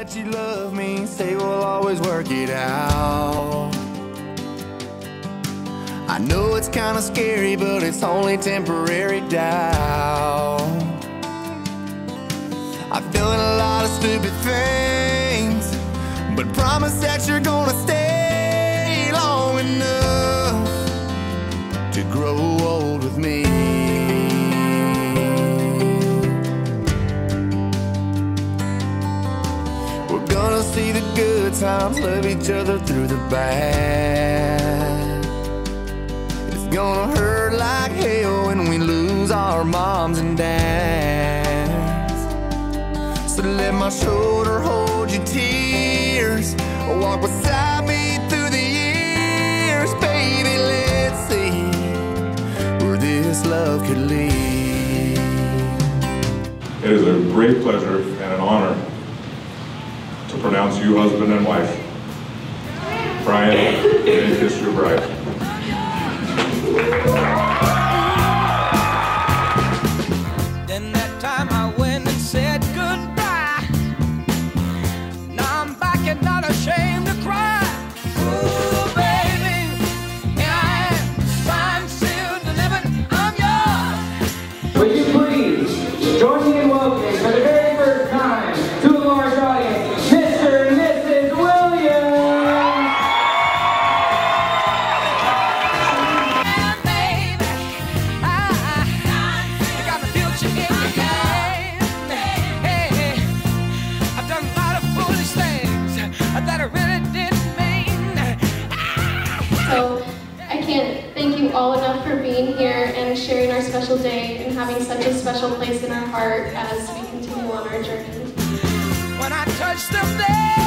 that you love me, say we'll always work it out. I know it's kinda scary, but it's only temporary doubt. I've done a lot of stupid things, but promise that you're gonna stay long enough to grow old with me. See the good times, love each other through the bad. It's gonna hurt like hell when we lose our moms and dads. So let my shoulder hold your tears, walk beside me through the years, baby. Let's see where this love could lead. It is a great pleasure and an honor pronounce you husband and wife. Brian, may kiss your bride. So I can't thank you all enough for being here and sharing our special day and having such a special place in our heart as we continue on our journey. When I touch them there.